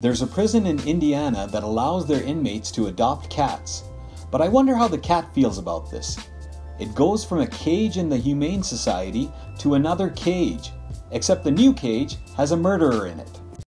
There's a prison in Indiana that allows their inmates to adopt cats, but I wonder how the cat feels about this. It goes from a cage in the Humane Society to another cage, except the new cage has a murderer in it.